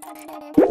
Bête, bête,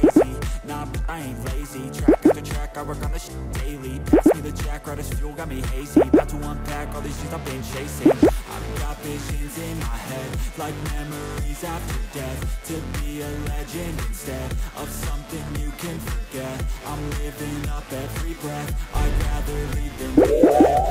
Crazy, nah, I ain't lazy. Track after track, I work on this daily. Pass me the jack, right as fuel, got me hazy. About to unpack all these shit I've been chasing. I've got visions in my head, like memories after death. To be a legend instead of something you can forget. I'm living up every breath. I'd rather lead than be